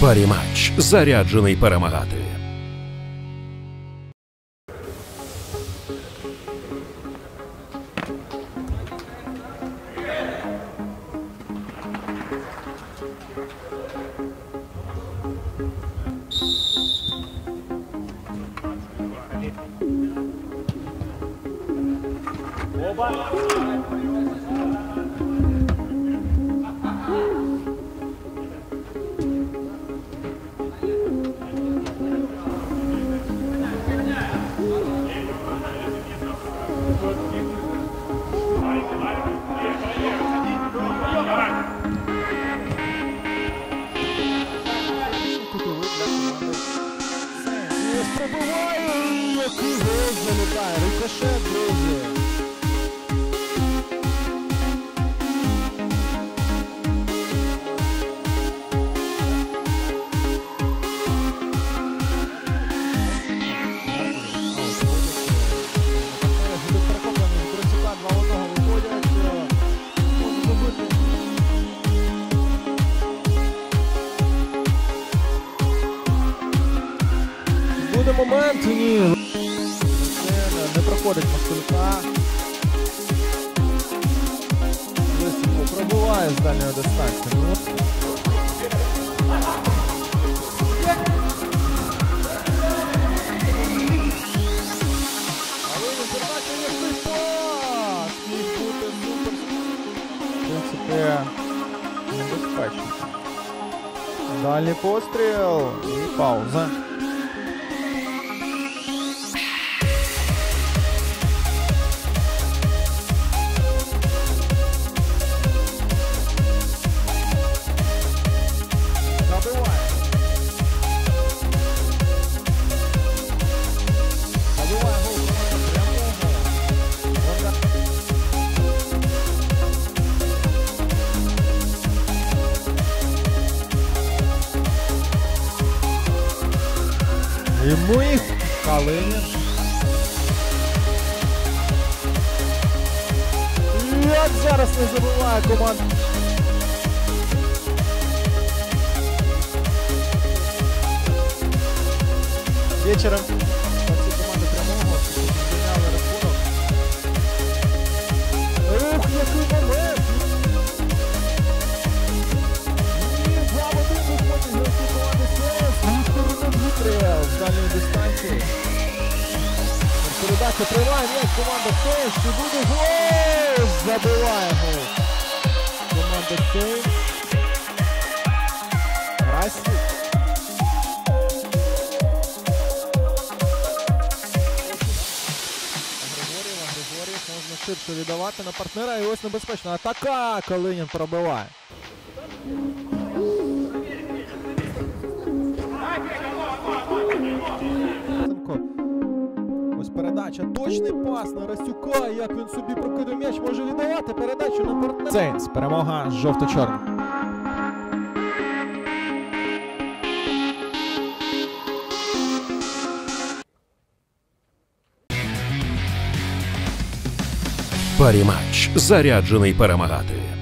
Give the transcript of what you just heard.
Паріматч заряджений перемагати. Кутовий пробиває, який гол залітає. Рикошет, друзі. Момент, ні. Не, проходить Москалька. Лисенко пробуває з дальньої дистанції. Небезпечно. Дальній постріл і пауза. Йому їх Калинін. Як зараз не забиває команда. Вечером дальньої дистанції. Передача триває, м'яч команда СС. Чи буде гол? Забиває гол. Команда СС. Расік. Григорєва, Григорєв можна ширше віддавати на партнера і ось небезпечно. Атака Калинін пробиває. Передача. Точний пас на Расюка. Як він собі прокидав м'яч, може віддавати передачу на партнера. Сейнс. Перемога жовто-чорна. Паріматч заряджений перемагати.